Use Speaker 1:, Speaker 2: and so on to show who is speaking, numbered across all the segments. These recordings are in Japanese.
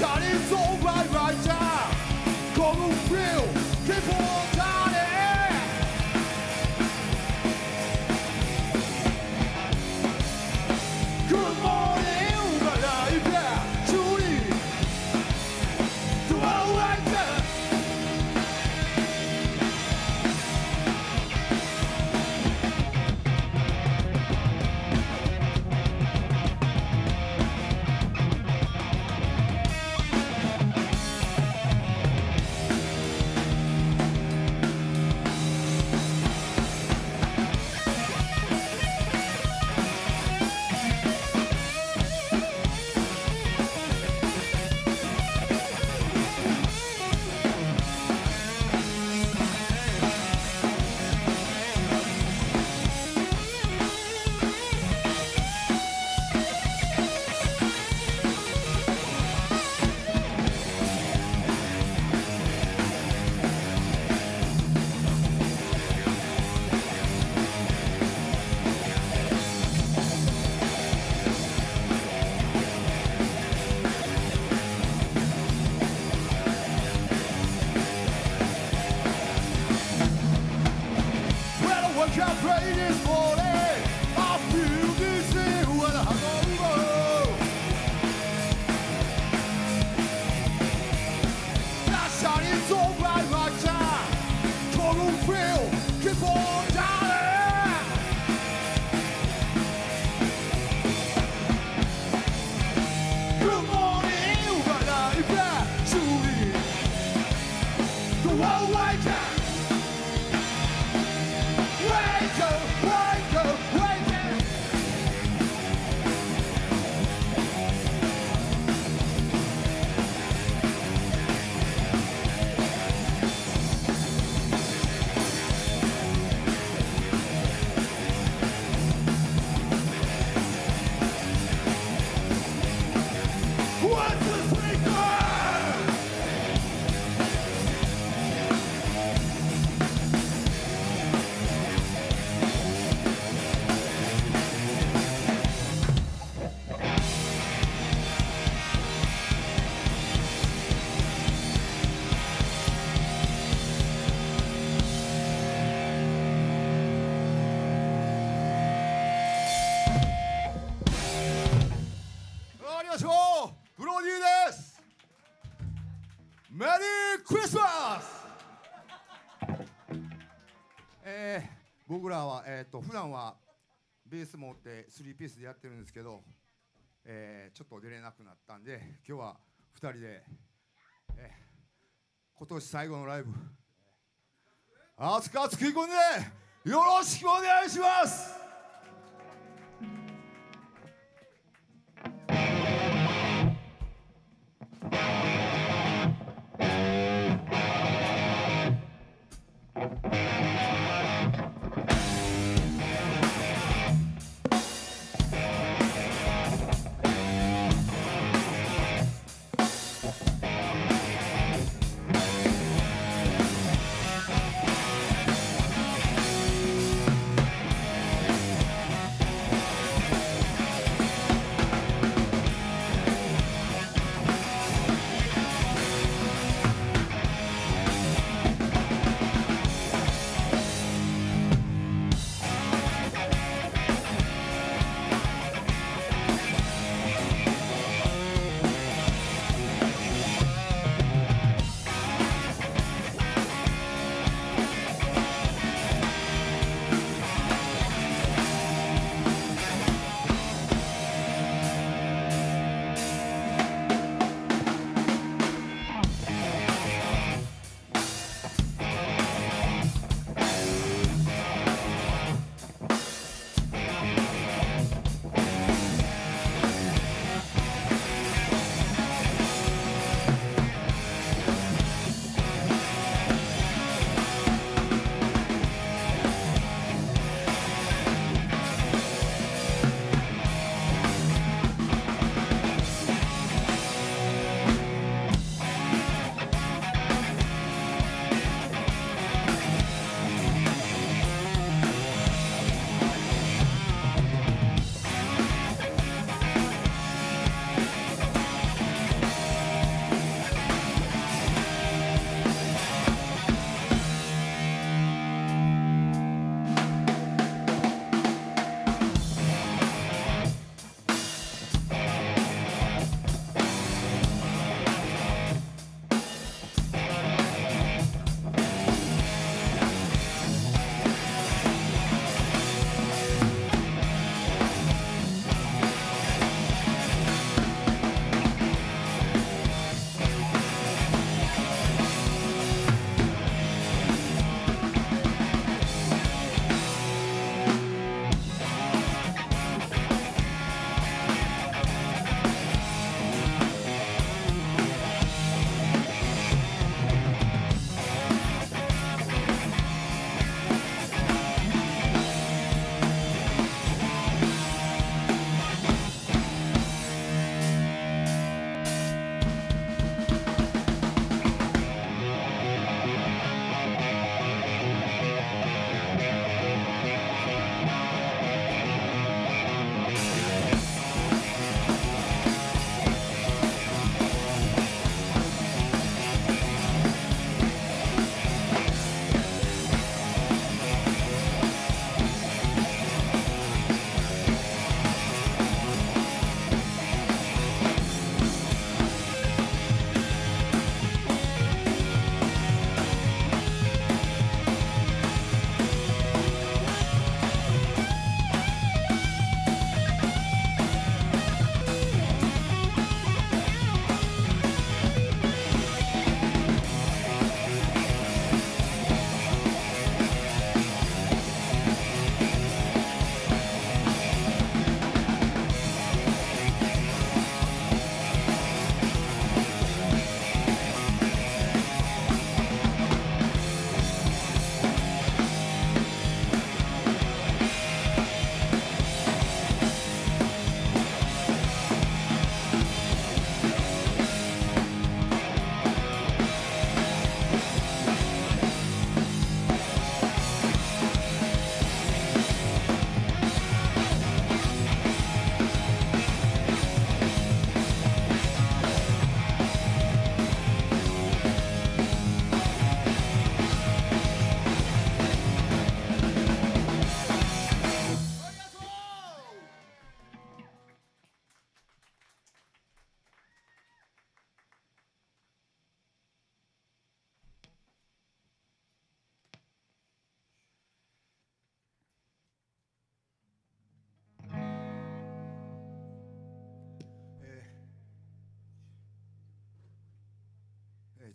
Speaker 1: 家里坐。は、えー、と普段はベース持って3ピースでやってるんですけど、えー、ちょっと出れなくなったんで今日は2人で、えー今年最後のライブ。熱く熱くい込んでよろしくお願いします。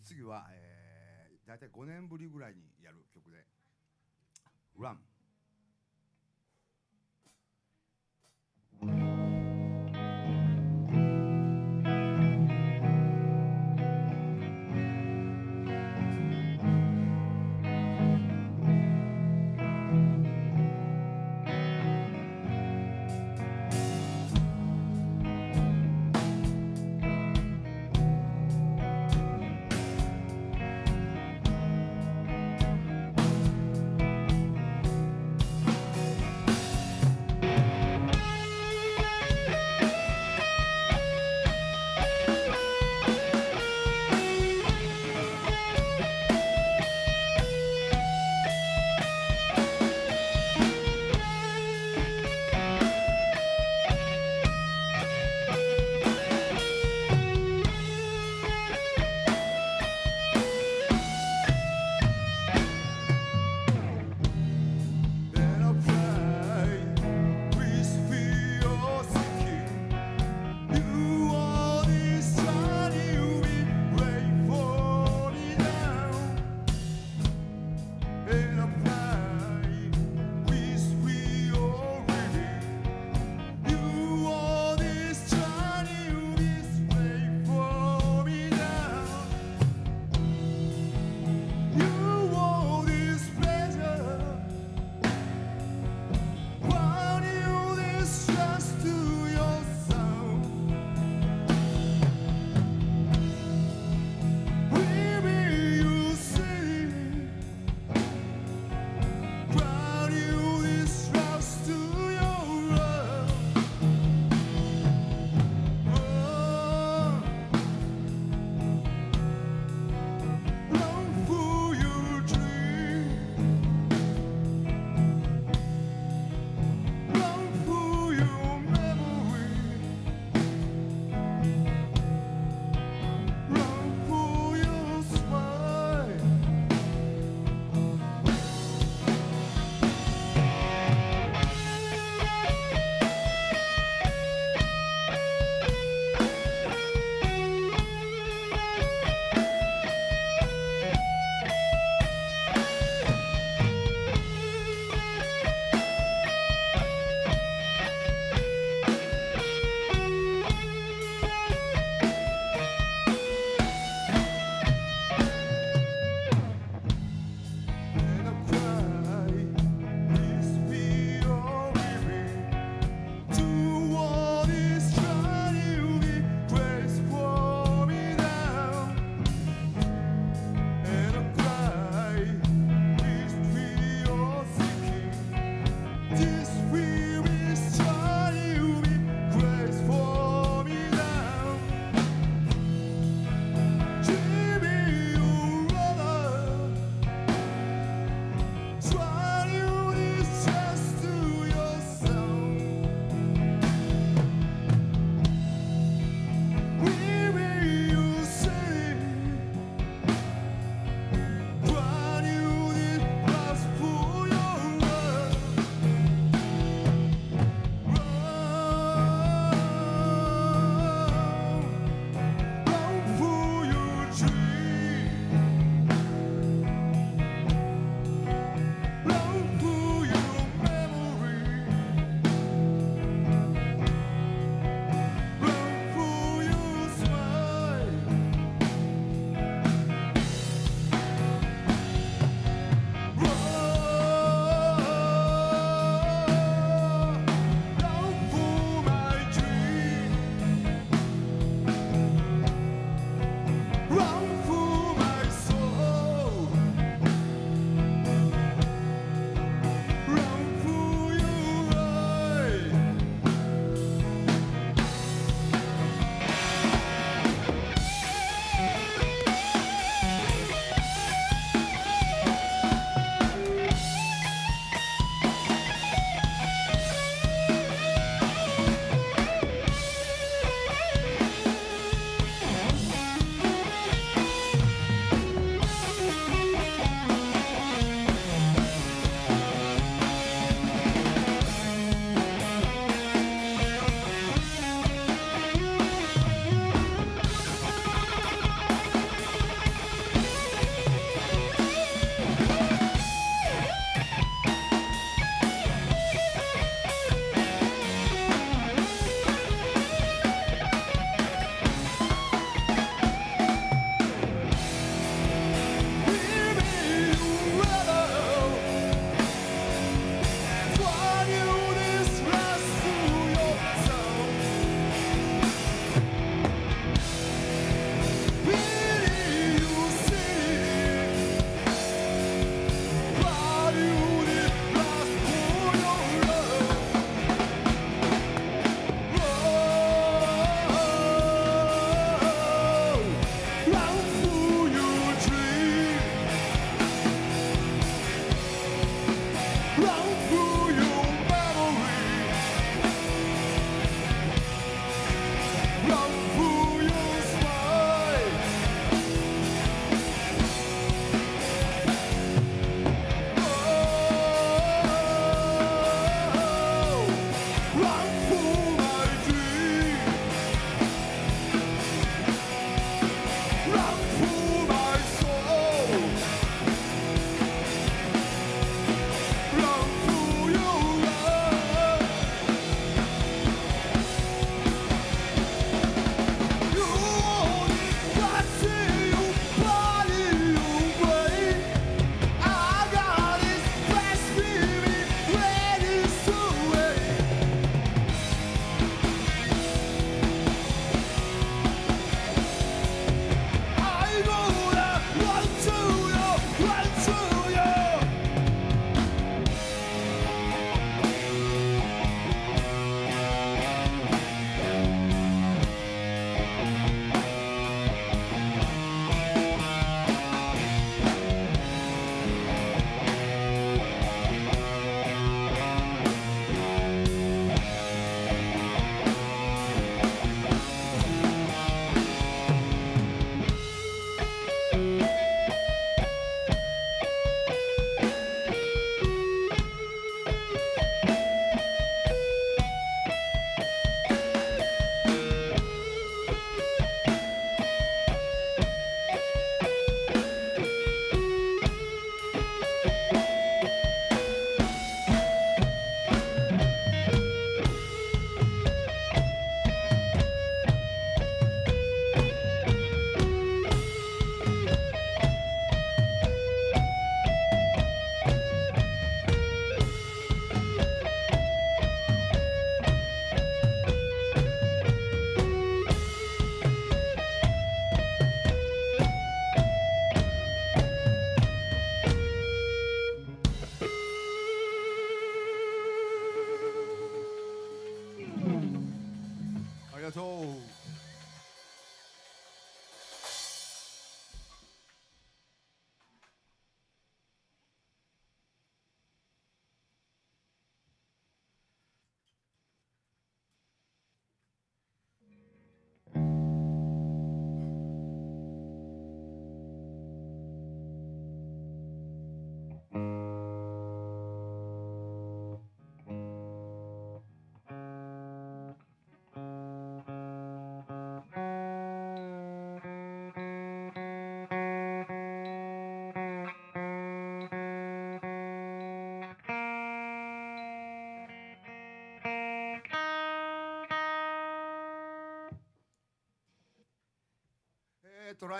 Speaker 1: 次は、えー、大体5年ぶりぐらいにやる曲で「Run」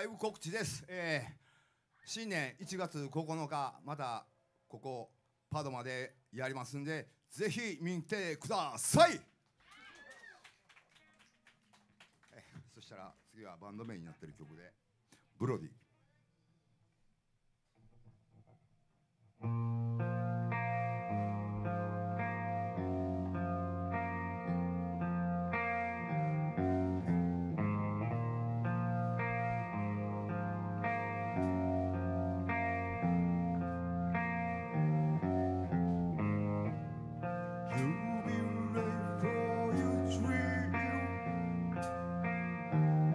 Speaker 1: ライブ告知です。えー新年1月9日またここパドマでやりますんでぜひ見てください。えそしたら次はバンド名になってる曲でブロディ。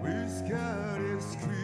Speaker 1: buscar este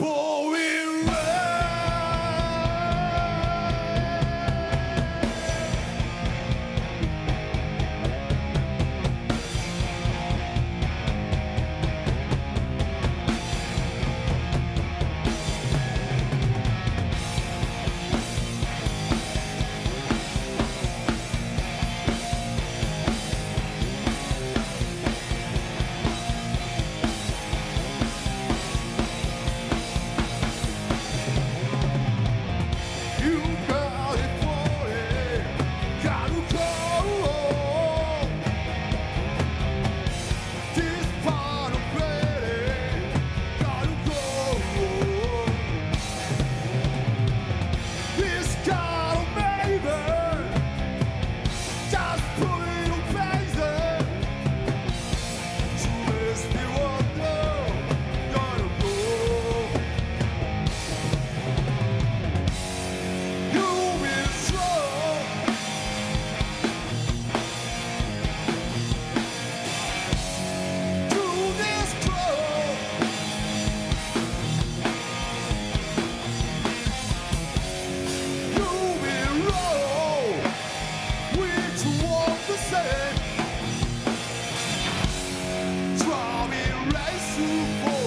Speaker 1: full. to
Speaker 2: fall.